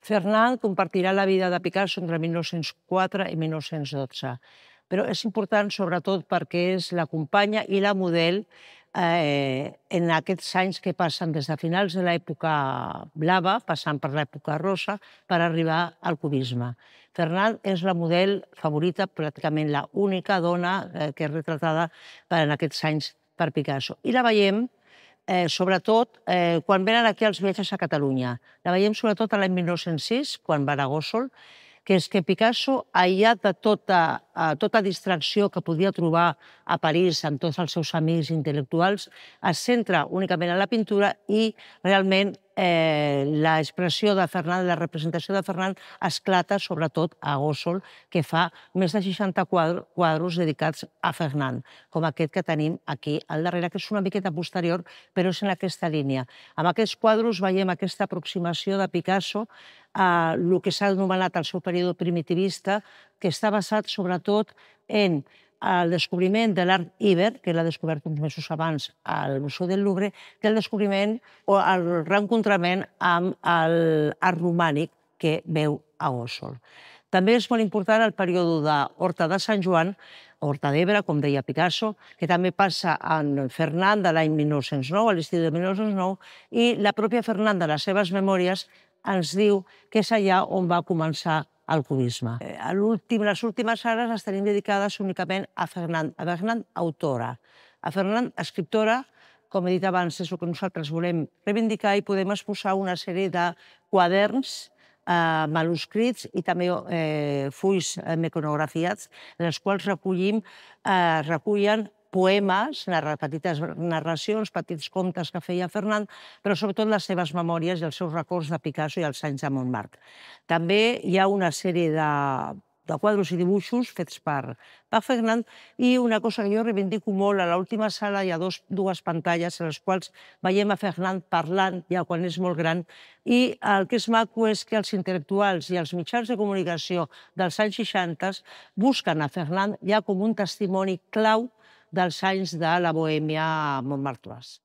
Fernand compartirà la vida de Picasso entre 1904 i 1912, però és important sobretot perquè és la companya i la model eh, en aquests anys que passen des de finals de l'època blava, passant per l'època rosa, per arribar al cubisme. Fernand és la model favorita, pràcticament la única dona eh, que és retratada per en aquests anys per Picasso. I la veiem eh, sobretot eh, quan venen aquí els viatges a Catalunya. La veiem sobretot l'any 1906, quan va a Gòsol, que és que Picasso, aïllat de tota, eh, tota distracció que podia trobar a París amb tots els seus amics intel·lectuals, es centra únicament en la pintura i realment eh, l'expressió de Fernand, la representació de Fernand esclata sobretot a Gossol, que fa més de 60 quadros dedicats a Fernand, com aquest que tenim aquí al darrere, que és una miqueta posterior, però és en aquesta línia. Amb aquests quadros veiem aquesta aproximació de Picasso a el que s'ha anomenat el seu període primitivista, que està basat sobretot en el descobriment de l'art Iber, que l'ha descobert uns mesos abans al Museu del Louvre, que el descobriment o el reencontrament amb l'art romànic que veu a Gossol. També és molt important el període d'Horta de Sant Joan, Horta d'Ebre, com deia Picasso, que també passa en Fernand de l'any 1909, a l'estiu de 1909, i la pròpia Fernand, de les seves memòries, ens diu que és allà on va començar al cubisme. Eh, a l'últim, les últimes hores les tenim dedicades únicament a Fernand, a Fernand autora, a Fernand escriptora, com he dit abans, és el que nosaltres volem reivindicar i podem exposar una sèrie de quaderns eh, manuscrits i també eh, fulls eh, meconografiats, en els quals recollim, eh, recullen poemes, petites narracions, petits contes que feia Fernand, però sobretot les seves memòries i els seus records de Picasso i els anys de Montmartre. També hi ha una sèrie de, de quadros i dibuixos fets per, per Fernand i una cosa que jo reivindico molt, a l'última sala hi ha dos, dues pantalles en les quals veiem a Fernand parlant ja quan és molt gran i el que és maco és que els intel·lectuals i els mitjans de comunicació dels anys 60 busquen a Fernand ja com un testimoni clau dels anys de la bohèmia montmartroise.